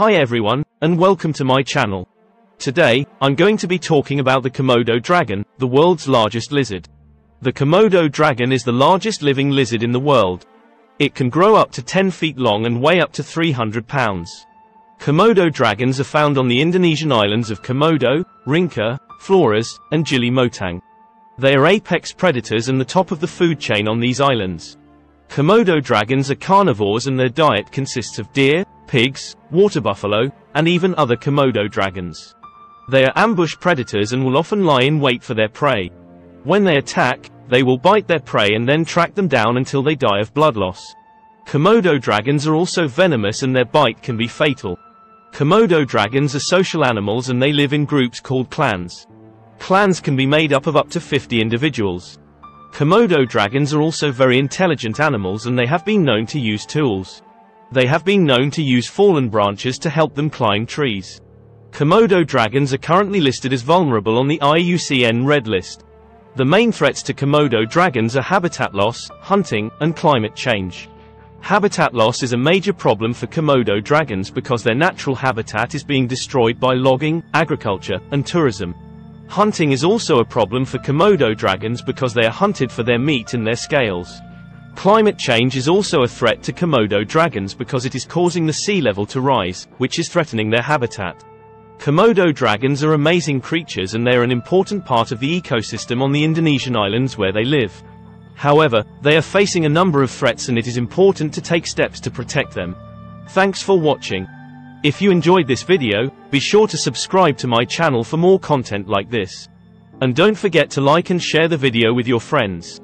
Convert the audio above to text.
Hi everyone, and welcome to my channel. Today, I'm going to be talking about the Komodo dragon, the world's largest lizard. The Komodo dragon is the largest living lizard in the world. It can grow up to 10 feet long and weigh up to 300 pounds. Komodo dragons are found on the Indonesian islands of Komodo, Rinca, Flores, and Gili Motang. They are apex predators and the top of the food chain on these islands. Komodo dragons are carnivores and their diet consists of deer, pigs, water buffalo, and even other Komodo dragons. They are ambush predators and will often lie in wait for their prey. When they attack, they will bite their prey and then track them down until they die of blood loss. Komodo dragons are also venomous and their bite can be fatal. Komodo dragons are social animals and they live in groups called clans. Clans can be made up of up to 50 individuals. Komodo dragons are also very intelligent animals and they have been known to use tools. They have been known to use fallen branches to help them climb trees. Komodo dragons are currently listed as vulnerable on the IUCN Red List. The main threats to Komodo dragons are habitat loss, hunting, and climate change. Habitat loss is a major problem for Komodo dragons because their natural habitat is being destroyed by logging, agriculture, and tourism. Hunting is also a problem for Komodo dragons because they are hunted for their meat and their scales. Climate change is also a threat to Komodo dragons because it is causing the sea level to rise, which is threatening their habitat. Komodo dragons are amazing creatures and they are an important part of the ecosystem on the Indonesian islands where they live. However, they are facing a number of threats and it is important to take steps to protect them. Thanks for watching. If you enjoyed this video, be sure to subscribe to my channel for more content like this. And don't forget to like and share the video with your friends.